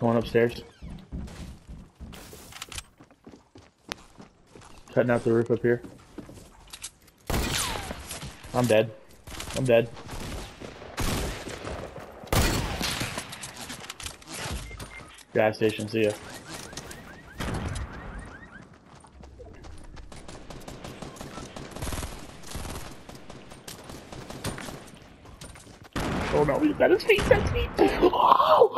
Going upstairs. Cutting out the roof up here. I'm dead. I'm dead. Gas station, see ya. Oh no, he's got his that's me. Oh!